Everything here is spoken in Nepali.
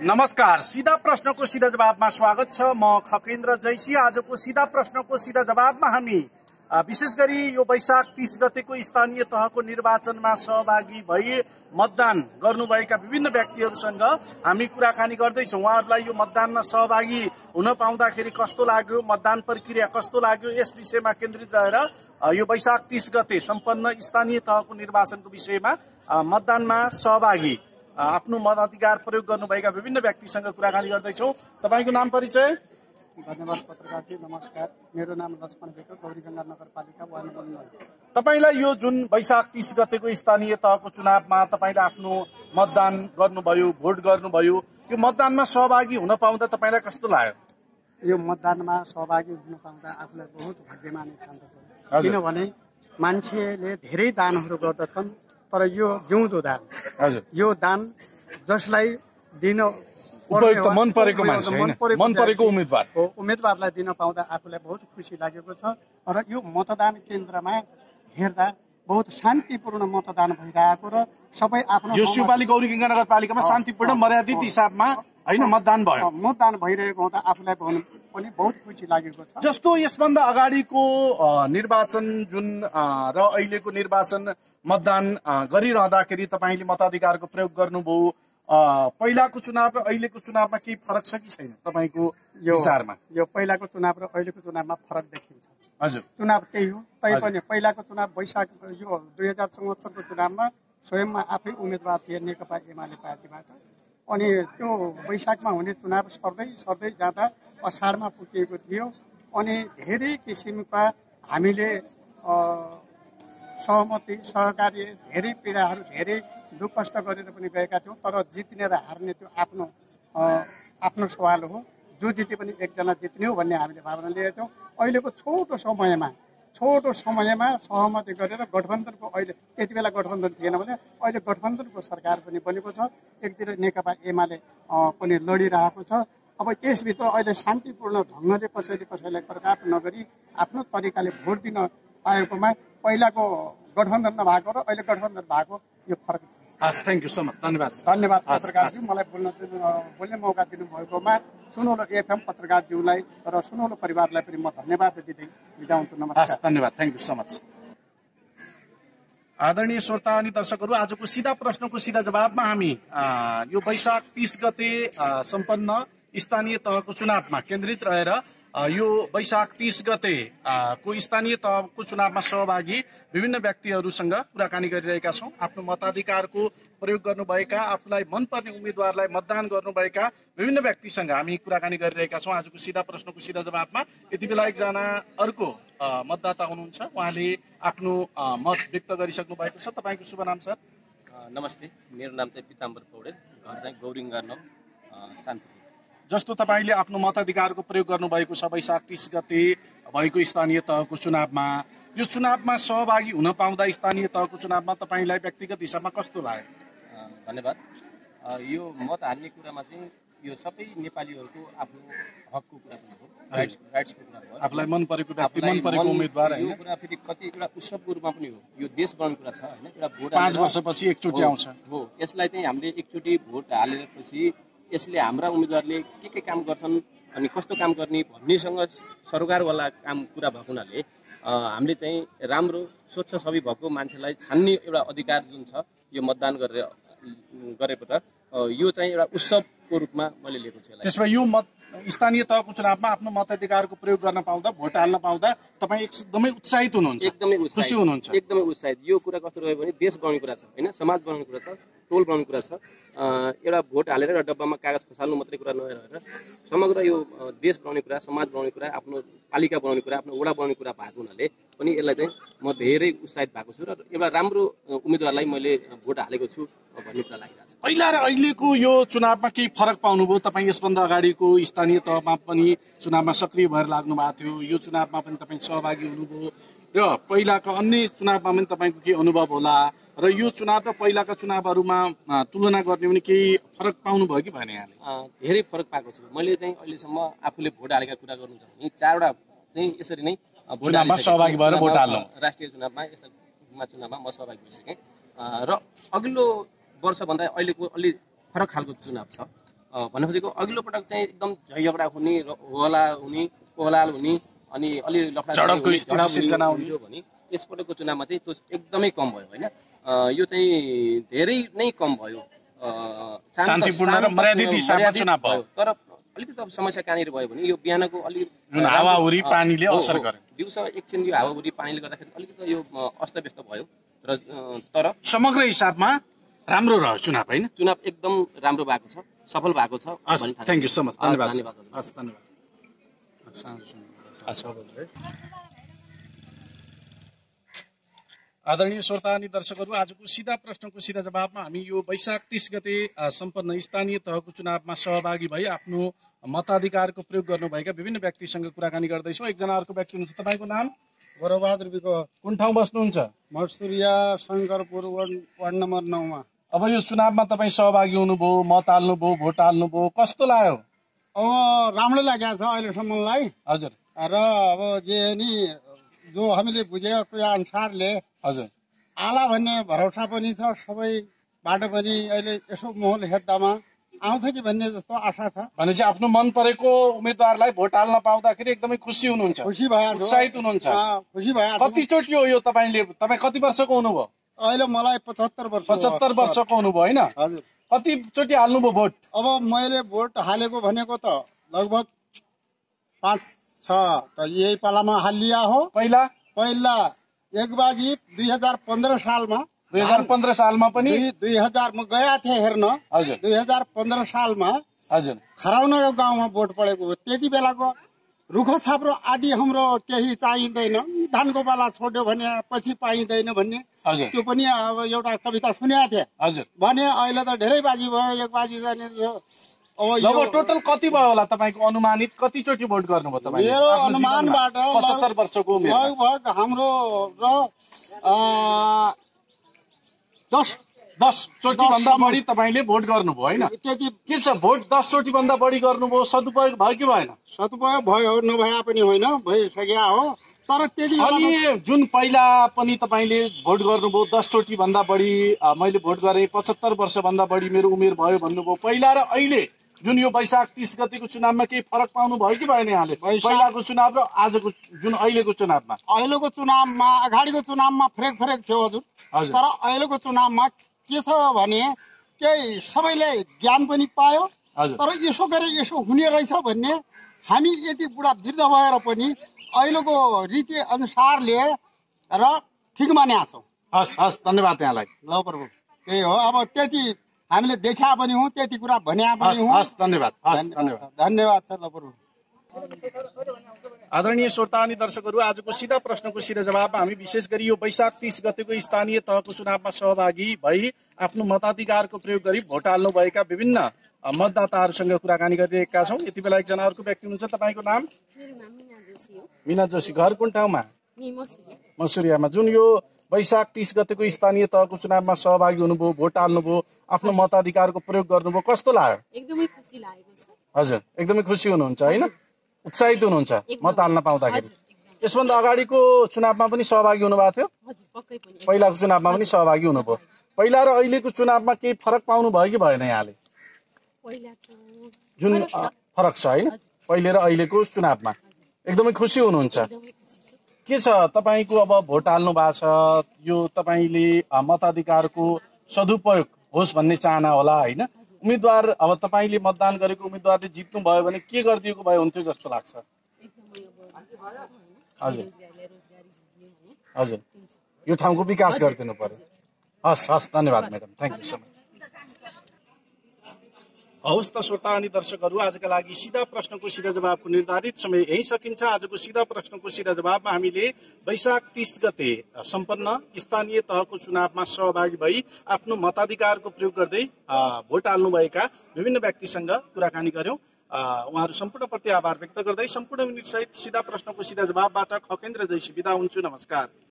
नमस्कार सिधा प्रश्नको सिधा जवाबमा स्वागत छ। म खकेन्द्र जैसी। आजको सिधा प्रश्नको सिधा जवाबमा हामी विशेष गरी यो वैशाख तिस गतेको स्थानीय तहको निर्वाचनमा सहभागी भई मतदान गर्नुभएका विभिन्न व्यक्तिहरूसँग हामी कुराकानी गर्दैछौँ। उहाँहरूलाई यो मतदानमा सहभागी हुन पाउँदाखेरि कस्तो लाग्यो मतदान प्रक्रिया कस्तो लाग्यो यस विषयमा केन्द्रित रहेर यो वैशाख तिस गते सम्पन्न स्थानीय तहको निर्वाचनको विषयमा मतदानमा सहभागी आफ्नो मताधिकार प्रयोग गर्नुभएका विभिन्न व्यक्तिसँग कुराकानी गर्दैछौँ। तपाईँको नाम परिचय? धन्यवाद पत्रकारजी। नमस्कार। मेरो नाम लक्ष्मण बेको गौरीगङ्गा नगरपालिका वार्ड नम्बर तपाईँलाई यो जुन वैशाख तिस गतेको स्थानीय तहको चुनावमा तपाईँले आफ्नो मतदान गर्नुभयो भोट गर्नुभयो यो मतदानमा सहभागी हुन पाउँदा तपाईँलाई कस्तो लाग्यो? यो मतदानमा सहभागी हुन पाउँदा आफूलाई बहुत भाग्यमानी ठान्दछु। किनभने मान्छेले धेरै दानहरू गर्दछन्। तर यो जिउँदो दान हजुर यो दान जसलाई दिन उपयुक्त मन परेको मान्छे? मन परेको उम्मेदवार। हो, उम्मेदवारलाई दिन पाउँदा आफूलाई बहुत खुसी लागेको छ र यो मतदान केन्द्रमा हेर्दा बहुत शान्तिपूर्ण मतदान भइरहेको र सबै आफ्नो यो शिवपाली गौरी गङ्गा नगरपालिकामा शान्तिपूर्ण मर्यादित हिसाबमा होइन मतदान भयो मतदान भइरहेको हुँदा आफूलाई पनि बहुत खुसी लागेको छ जस्तो यसभन्दा अगाडिको निर्वाचन जुन र अहिलेको निर्वाचन मतदान गरिरहँदाखेरि तपाईँले मताधिकारको प्रयोग गर्नुभयो। पहिलाको चुनाव र अहिलेको चुनावमा केही फरक छ कि छैन तपाईँको यो विचारमा? यो पहिलाको चुनाव र अहिलेको चुनावमा फरक देखिन्छ। हजुर। चुनाव त्यही हो। तैपनि पहिलाको चुनाव वैशाख यो दुई हजार चौहत्तरको चुनावमा स्वयंमा आफै उम्मेदवार थिए नेकपा एमाले पार्टीबाट। अनि त्यो वैशाखमा हुने चुनाव सर्दै सर्दै जाँदा असारमा पुगेको थियो। अनि धेरै किसिमका हामीले सहमति सहकार्य धेरै पीडाहरू धेरै दुःख कष्ट गरेर पनि गएका थियौँ तर जित्ने र हार्ने त्यो आफ्नो आफ्नो सवाल हो। जो जिते पनि एकजना जित्ने हो भन्ने हामीले भावना लिएका थियौँ। अहिलेको छोटो समयमा छोटो समयमा सहमति गरेर गठबन्धनको अहिले त्यति बेला गठबन्धन थिएन भने अहिले गठबन्धनको सरकार पनि बनेको छ। एकतिर नेकपा एमाले पनि लडिरहेको छ। अब यसभित्र अहिले शान्तिपूर्ण ढङ्गले कसैले कसैलाई प्रकाप नगरी आफ्नो तरिकाले भोट दिन पाएकोमा पहिलाको गठबन्धन नभएको र अहिले गठबन्धन भएको यो फरक छ। हस् थ्याङ्क यू सो मच धन्यवाद धन्यवाद पत्रकारज्यू मलाई बोल्न दिनु- बोल्ने मौका दिनुभएकोमा सुनौलो एफएम पत्रकारज्यूलाई र सुनौलो परिवारलाई पनि म धन्यवाद दिँदै बिदा हुन्छु नमस्कार धन्यवाद। थ्याङ्क यू सो मच आदरणीय श्रोता अनि दर्शकहरू आजको सिधा प्रश्नको सिधा जवाबमा हामी यो वैशाख तिस गते सम्पन्न स्थानीय तहको चुनावमा केन्द्रित रहेर यो वैशाख तिस गते को स्थानीय तहको चुनावमा सहभागी विभिन्न व्यक्तिहरूसँग कुराकानी गरिरहेका छौँ। आफ्नो मताधिकारको प्रयोग गर्नुभएका आफूलाई मनपर्ने उम्मेद्वारलाई मतदान गर्नुभएका विभिन्न व्यक्तिसँग हामी कुराकानी गरिरहेका छौँ। आजको सिधा प्रश्नको सिधा जवाबमा यति बेला एकजना अर्को मतदाता हुनुहुन्छ। उहाँले आफ्नो मत व्यक्त गरिसक्नु भएको छ। तपाईँको शुभ नाम सर? नमस्ते। मेरो नाम चाहिँ पिताम्बर पौडेल। घर चाहिँ गौरिङ्गा नौ शान्तिपुर। जस्तो तपाईँले आफ्नो मताधिकारको प्रयोग गर्नुभएको छ वैशाख तिस गते भएको स्थानीय तहको चुनावमा यो चुनावमा सहभागी हुन पाउँदा स्थानीय तहको चुनावमा तपाईँलाई व्यक्तिगत हिसाबमा कस्तो लाग्यो? धन्यवाद। यो मत हाल्ने कुरामा चाहिँ यो सबै नेपालीहरूको आफ्नो हकको कुरा पनि हो। राइट्स राइट्सको कुरा हो। आफूलाई मन परेको व्यक्ति मन परेको उम्मेद्वार यो कुरा फेरि कति एउटा उत्सवको रूपमा पनि हो। यो देश बनाउने कुरा छ होइन? एउटा भोट पाँच वर्षपछि एकचोटि आउँछ। हो। यसलाई चाहिँ हामीले एकचोटि भोट हालेपछि यसले हाम्रा उम्मेदवारले के के काम गर्छन् अनि कस्तो काम गर्ने भन्नेसँग सरकारवाला काम कुरा भएको हुनाले हामीले चाहिँ राम्रो स्वच्छ छवि भएको मान्छेलाई छान्ने एउटा अधिकार जुन छ यो मतदान गरेर गरेबाट अ, यो चाहिँ एउटा उत्सवको रूपमा मैले लिएको छु त्यसमा यो मत स्थानीय तहको चुनावमा आफ्नो मताधिकारको प्रयोग गर्न पाउँदा भोट हाल्न पाउँदा तपाईँ एकदमै उत्साहित हुनुहुन्छ। एकदमै खुसी हुनुहुन्छ। एकदमै उत्साहित। यो कुरा कस्तो रह्यो भने देश बनाउने कुरा छ होइन? समाज बनाउने कुरा छ। टोल बनाउने कुरा छ। एउटा भोट हालेर एउटा डब्बामा कागज खसाल्नु मात्रै कुरा नरहेर समग्र यो देश बनाउने कुरा समाज बनाउने कुरा आफ्नो पालिका बनाउने कुरा आफ्नो वडा बनाउने कुरा भएको हुनाले पनि यसलाई चाहिँ म धेरै उत्साहित भएको छु र एउटा राम्रो उम्मेदवारलाई मैले भोट हालेको छु भन्ने कुरा लागिरहेको छ। पहिला र अहिलेको यो चुनावमा केही फरक पाउनुभयो? तपाईँ यसभन्दा अगाडिको स्थानीय तहमा पनि चुनावमा सक्रिय भएर लाग्नु भएको थियो। यो चुनावमा पनि तपाईँ सहभागी हुनुभयो र पहिलाका अन्य चुनावमा पनि तपाईँको केही अनुभव होला? र यो चुनाव र पहिलाका चुनावहरूमा तुलना गर्ने भने केही फरक पाउनुभयो कि भने यहाँले? अ, धेरै फरक पाएको छु। मैले चाहिँ अहिलेसम्म आफूले भोट हालेका कुरा गर्नु छ भने चारवटा चाहिँ यसरी नै अ, भोट चुनावमा हालिसकेँ। सहभागी भएर भोट हाल्नु। राष्ट्रिय चुनावमा यस्ता चुनावमा म सहभागी भइसकेँ। र अघिल्लो वर्षभन्दा अहिलेको अलि फरक खालको चुनाव छ। खोजेको अघिल्लो पटक चाहिँ एकदम झैझगडा हुने र होला हुने कोलाल हुने अनि अलि लफडा भने यसपटकको चुनावमा चाहिँ त्यो एकदमै कम भयो होइन? यो चाहिँ धेरै नै कम भयो। अ, शान्त- शान्तिपूर्ण र शान्त- मर्यादित हिसाबमा मर्यादित चुनाव भयो। तर अलिकति अब समस्या कहाँनिर भयो भने यो बिहानको अलि जुन हावाहुरी अ, पानीले असर। गर्यो। दिउँसो एकछिन यो हावाहुरी पानीले गर्दाखेरि अलिकति यो अस्तव्यस्त भयो। र तर समग्र हिसाबमा राम्रो रह्यो चुनाव होइन? चुनाव एकदम राम्रो भएको छ सफल भएको छ। थ्याङ्क यू सो मच हस्, धन्यवाद। धन्यवाद हस् धन्यवाद साँझ सुन्नु। छ बजेर है। आदरणीय श्रोता अनि दर्शकहरू आजको सिधा प्रश्नको सिधा जवाबमा हामी यो वैशाख तिस गते सम्पन्न स्थानीय तहको चुनावमा सहभागी भई आफ्नो मताधिकारको प्रयोग गर्नुभएका विभिन्न व्यक्तिसँग कुराकानी गर्दैछौँ। एकजना अर्को व्यक्ति हुनुहुन्छ। तपाईँको नाम? गोरबहादुर विको। कुन ठाउँ बस्नुहुन्छ? Marsuriya Shankarpur ward ward number नौमा। अब यो चुनावमा तपाईँ सहभागी हुनुभयो मत हाल्नुभयो भोट हाल्नुभयो कस्तो लाग्यो? अब राम्रो लागेको छ अहिलेसम्मलाई। हजुर। र अब जे नि जो हामीले बुझेको कुरा अनुसारले हजुर। आला भन्ने भरोसा पनि छ सबैबाट पनि अहिले यसो माहौल हेर्दामा आउँछ कि भन्ने जस्तो आशा छ। भनेपछि आफ्नो मन परेको उम्मेद्वारलाई भोट हाल्न पाउँदाखेरि एकदमै खुसी हुनुहुन्छ। खुसी छु। उत्साहित हुनुहुन्छ। खुसी छु। कतिचोटि हो यो तपाईँले तपाईँ कति वर्षको हुनुभयो? अहिले मलाई पचहत्तर वर्ष पचहत्तर वर्षको हुनुभयो होइन? हजुर। कतिचोटि हाल्नुभयो भोट? अब मैले भोट हालेको भनेको त लगभग पाँच छ त यही पालामा हालिया हो। पहिला? पहिला एक बाजी दुई हजार पन्ध्र सालमा दुई हजार पन्ध्र सालमा पनि? दुई हजार म गएका थिएँ हेर्न। हजुर। दुई हजार पन्ध्र सालमा हजुर। खराउनको गाउँमा भोट पढेको हो त्यति बेलाको रुख छाप्रो आदि हाम्रो केही चाहिँदैन धानको पाला छोड्यो भने पछि पाइँदैन भन्ने त्यो पनि अब एउटा कविता सुनेको थिएँ हजुर। भने अहिले त धेरै बाजी भयो। एक बाजी जाने अब टोटल कति भयो होला तपाईँको अनुमानित? कतिचोटि भोट गर्नुभयो तपाईँले? मेरो अनुमानबाट? पचहत्तर वर्षको उमेर लगभग हाम्रो र दस। दस चोटि भन्दा। बढी तपाईँले भोट गर्नुभयो होइन? त्यति के छ भोट दस चोटि भन्दा बढी गर्नुभयो सदुपयोग भयो कि भएन? सदुपयोग भयो नभए पनि होइन भइसक्यो हो। तर त्यति अनि जुन पहिला पनि तपाईँले भोट गर्नुभयो दस चोटि भन्दा बढी मैले भोट गरेँ पचहत्तर वर्षभन्दा बढी मेरो उमेर भयो भन्नुभयो पहिला र अहिले जुन यो वैशाख तिस गतिको चुनावमा केही फरक पाउनु भयो कि भएन यहाँले? पहिलाको चुनाव र आजको जुन अहिलेको चुनावमा? अहिलेको चुनावमा अगाडिको चुनावमा फरक फरक थियो हजुर। तर अहिलेको चुनावमा के छ भने केही सबैले ज्ञान पनि पायो। तर यसो गरे यसो हुने रहेछ भन्ने हामी यति बुढा वृद्ध भएर पनि अहिलेको रीति अनुसारले र ठिक मानेका छौँ। हस् हस् धन्यवाद यहाँलाई। ल प्रभु। त्यही हो। अब त्यति हामीले देखा पनि हौँ त्यति कुरा भन्या पनि हस् हौँ। हस् धन्यवाद हस् धन्यवाद धन्यवाद। छ ल आदरणीय श्रोता अनि दर्शकहरू आजको सिधा प्रश्नको सिधा जवाबमा हामी विशेष गरी यो वैशाख तिस गतेको स्थानीय तहको चुनावमा सहभागी भई आफ्नो मताधिकारको प्रयोग गरी भोट हाल्नुभएका विभिन्न मतदाताहरूसँग कुराकानी गरिरहेका छौँ। यति बेला एकजना अर्को व्यक्ति हुनुहुन्छ तपाईँको नाम? मिना जोशी हो। मिना जोशी घर कुन ठाउँमा? मसुरियामा। जुन यो वैशाख तिस गतेको स्थानीय तहको चुनावमा सहभागी हुनुभयो भोट हाल्नुभयो आफ्नो मताधिकारको प्रयोग गर्नुभयो। कस्तो लाग्यो? एकदमै खुसी लागेको छ। हजुर एकदमै खुसी हुनुहुन्छ होइन? उत्साहित हुनुहुन्छ। मत हाल्न पाउँदाखेरि। यसभन्दा अगाडिको चुनावमा पनि सहभागी हुनुभएको थियो? पहिलाको चुनावमा पनि सहभागी हुनुभयो। पहिला र अहिलेको चुनावमा केही फरक पाउनु भयो कि भएन यहाँले? जुन फरक छ। होइन। पहिले र अहिलेको चुनावमा। एकदमै खुसी हुनुहुन्छ। के छ? तपाईँको अब भोट हाल्नु भएको छ यो तपाईँले मताधिकारको सदुपयोग होस् भन्ने चाहना होला होइन? उम्मेद्वार अब तपाईँले मतदान गरेको उम्मेद्वारले जित्नु भयो भने के गरिदिएको भए हुन्थ्यो जस्तो लाग्छ? हजुर। हजुर। यो ठाउँको विकास गरिदिनु पर्यो। हस् हस् धन्यवाद madam. Thank you so much हवस् त श्रोता अनि दर्शकहरू आजका लागि सिधा प्रश्नको सिधा जवाबको निर्धारित समय यही सकिन्छ। आजको सिधा प्रश्नको सिधा जवाबमा हामीले वैशाख तिस गते सम्पन्न स्थानीय तहको चुनावमा सहभागी भई आफ्नो मताधिकारको प्रयोग गर्दै भोट हाल्नुभएका विभिन्न व्यक्तिसँग कुराकानी गर्यौं। अ, उहाँहरू सम्पूर्णप्रति आभार व्यक्त गर्दै सम्पूर्ण मिनटसहित सिधा प्रश्नको सिधा जवाबबाट खकेन्द्र जैसी विदा हुन्छु। नमस्कार।